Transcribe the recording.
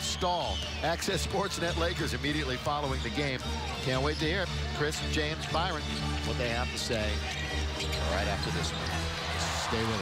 the stall. Access Sportsnet Lakers immediately following the game. Can't wait to hear Chris, James, Byron, what they have to say right after this one. Stay with us.